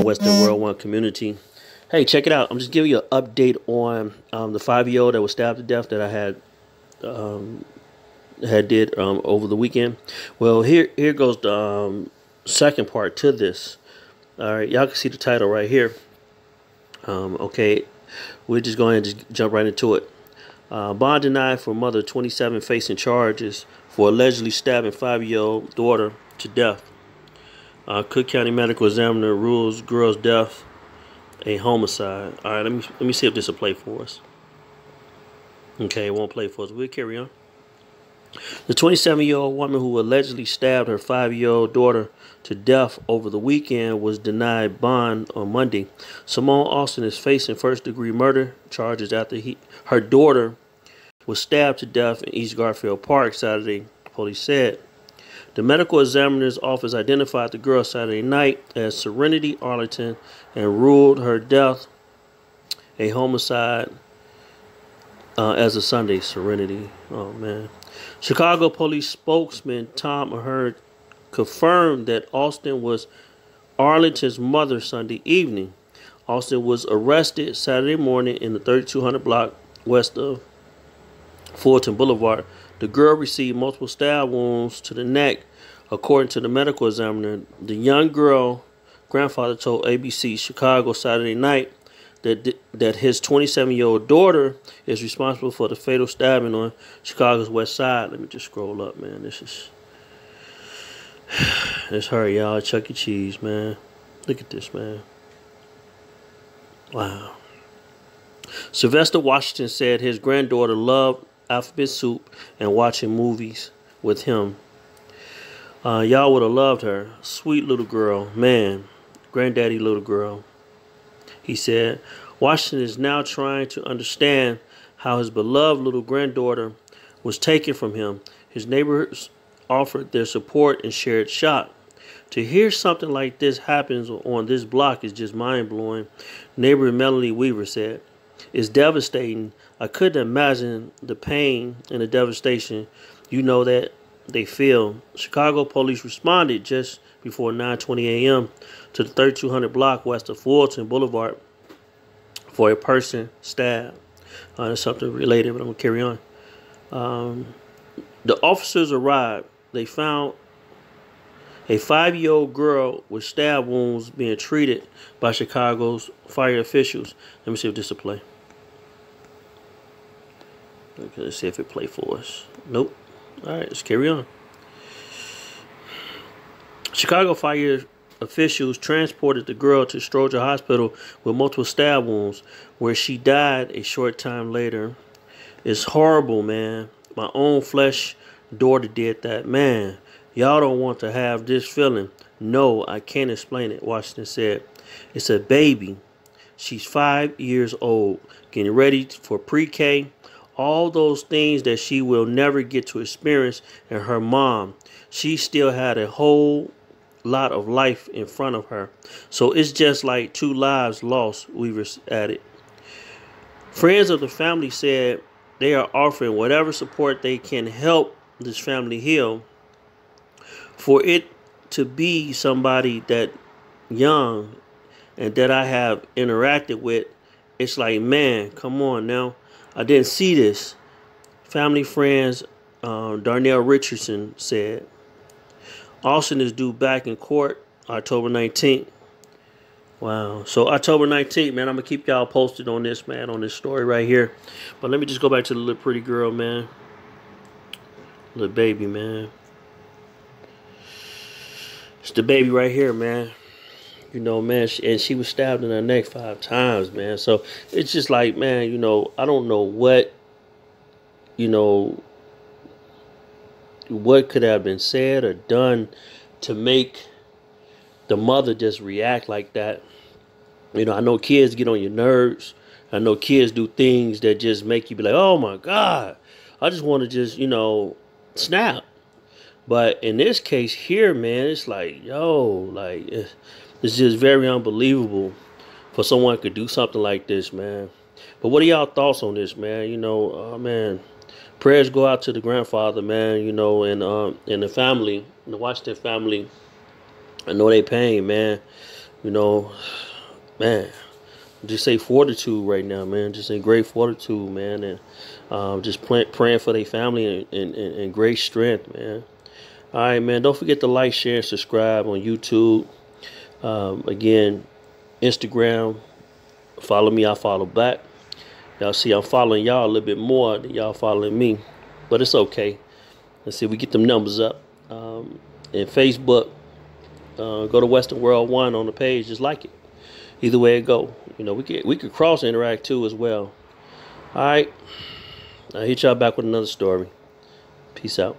uh, Weston World One community. Hey, check it out. I'm just giving you an update on um, the five-year-old that was stabbed to death that I had um, had did um, over the weekend. Well, here here goes the um, second part to this. All right, y'all can see the title right here. Um, okay, we're just going to just jump right into it. Uh, bond denied for mother 27 facing charges for allegedly stabbing five-year-old daughter to death. Uh, Cook County Medical Examiner rules girl's death a homicide. All right, let me let me see if this will play for us. Okay, it won't play for us. We'll carry on. The 27 year old woman who allegedly stabbed her five year old daughter to death over the weekend was denied bond on Monday. Simone Austin is facing first degree murder charges after he, her daughter was stabbed to death in East Garfield Park Saturday, police said. The medical examiner's office identified the girl Saturday night as Serenity Arlington and ruled her death a homicide uh, as a Sunday. Serenity. Oh, man. Chicago police spokesman Tom Ahern confirmed that Austin was Arlington's mother Sunday evening. Austin was arrested Saturday morning in the 3200 block west of Fulton Boulevard. The girl received multiple stab wounds to the neck, according to the medical examiner. The young girl grandfather told ABC Chicago Saturday night that that his 27 year old daughter is responsible for the fatal stabbing on Chicago's west side. Let me just scroll up, man. This is this her, y'all. Chuck E. Cheese, man. Look at this, man. Wow. Sylvester Washington said his granddaughter loved alphabet soup and watching movies with him. Uh, y'all would have loved her. Sweet little girl. Man. Granddaddy little girl. He said, Washington is now trying to understand how his beloved little granddaughter was taken from him. His neighbors offered their support and shared shock. To hear something like this happens on this block is just mind blowing, neighbor Melanie Weaver said. It's devastating. I couldn't imagine the pain and the devastation you know that they feel. Chicago police responded just before 9:20 a.m. to the 3200 block west of Fulton Boulevard for a person stabbed. Uh, something related, but I'm gonna carry on. Um, the officers arrived. They found a five-year-old girl with stab wounds being treated by Chicago's fire officials. Let me see if this will play. Okay, let's see if it play for us. Nope. All right, let's carry on. Chicago fire officials transported the girl to Stroger Hospital with multiple stab wounds, where she died a short time later. It's horrible, man. My own flesh daughter did that. Man, y'all don't want to have this feeling. No, I can't explain it, Washington said. It's a baby. She's five years old, getting ready for pre K. All those things that she will never get to experience, and her mom. She still had a whole lot of life in front of her. So it's just like two lives lost, Weaver added. Friends of the family said they are offering whatever support they can help this family heal. For it to be somebody that young and that I have interacted with, it's like, man, come on now. I didn't see this. Family friends, uh, Darnell Richardson said. Austin is due back in court October 19th. Wow. So October 19th, man, I'm going to keep y'all posted on this, man, on this story right here. But let me just go back to the little pretty girl, man. Little baby, man. It's the baby right here, man. You know, man, and she was stabbed in her neck five times, man. So it's just like, man, you know, I don't know what, you know, what could have been said or done to make the mother just react like that. You know, I know kids get on your nerves. I know kids do things that just make you be like, oh my God, I just want to just, you know, snap. But in this case here, man, it's like, yo, like, eh, it's just very unbelievable for someone could do something like this, man. But what are y'all thoughts on this, man? You know, oh, man, prayers go out to the grandfather, man, you know, and um and the family, the Washington family. I know they pain, man. you know, man, just say fortitude right now, man. Just say great fortitude, man, and um, just pray, praying for their family and, and, and, great strength, man. All right, man. Don't forget to like, share, and subscribe on YouTube. Um, again, Instagram. Follow me. I follow back. Y'all see, I'm following y'all a little bit more than y'all following me, but it's okay. Let's see, if we get them numbers up. Um, and Facebook, uh, go to Weston World One on the page, just like it. Either way it go, you know, we could we could cross interact too as well. All right, I'll hit y'all back with another story. Peace out.